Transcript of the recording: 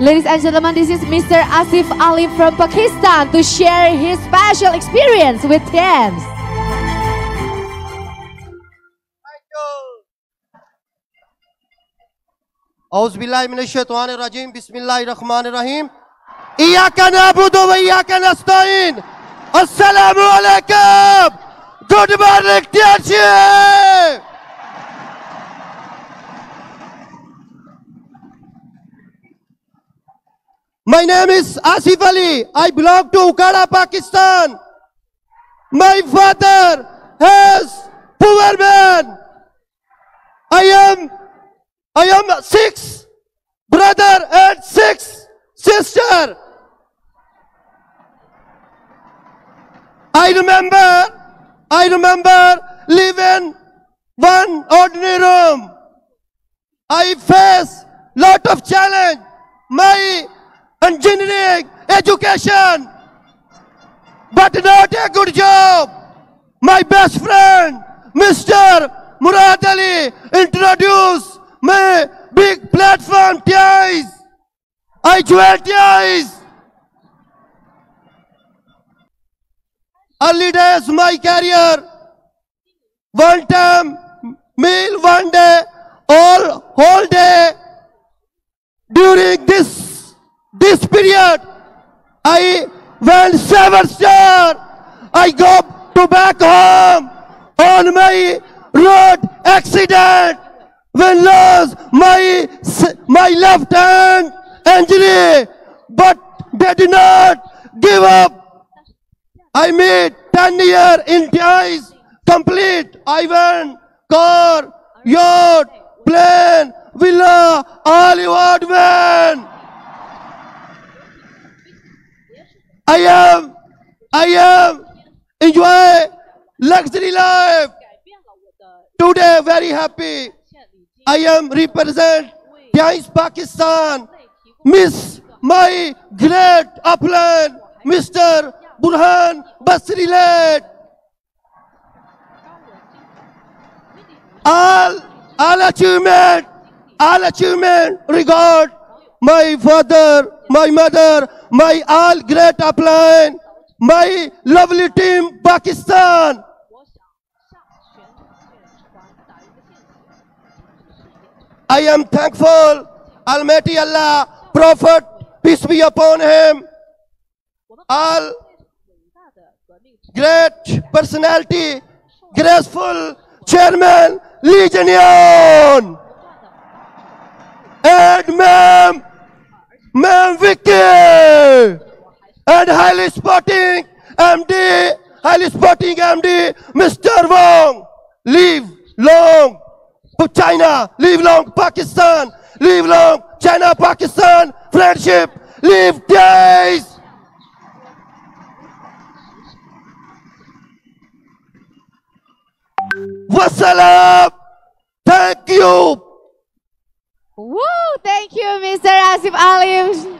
Ladies and gentlemen, this is Mr. Asif Ali from Pakistan to share his special experience with TIENS. Auzubillahiminash-shaytanir-rajim. Bismillahir-rahmanir-rahim. Iyaka na'budu wa iyaka nasta'in. Assalamu alaikum. Good morning, dear My name is Asif Ali. I belong to Okara, Pakistan. My father has poor man. I am, I am six brother and six sister. I remember, I remember living one ordinary room. I face lot of challenge. My engineering education, but not a good job. My best friend, Mr. Murad Ali, introduced my big platform TIENS. I joined TIENS. Early days, my career, one time, meal one day, all whole day. During this this period, I went seven star. I go to back home on my road accident when lost my my left hand injury, but they did not give up. I made 10 year in TIENS complete. I went car, yacht, plane, villa, all you want, man. I am, I am enjoy luxury life. Today very happy. I am represent TIENS Pakistan. Miss my great upland, Mr. Burhan Basri led. All, all achievement, all achievement regard my father, my mother, my all great upline, my lovely team Pakistan. I am thankful, Almighty Allah, Prophet, peace be upon him, all great personality, graceful chairman, Li Jinyuan, and ma'am, ma'am Vicky, and highly sporting MD, highly sporting MD, Mr. Wong, live long China, live long Pakistan, live long China, Pakistan, friendship, live days. Wassalam. Thank you. Woo! Thank you, Mr. Asif Ali.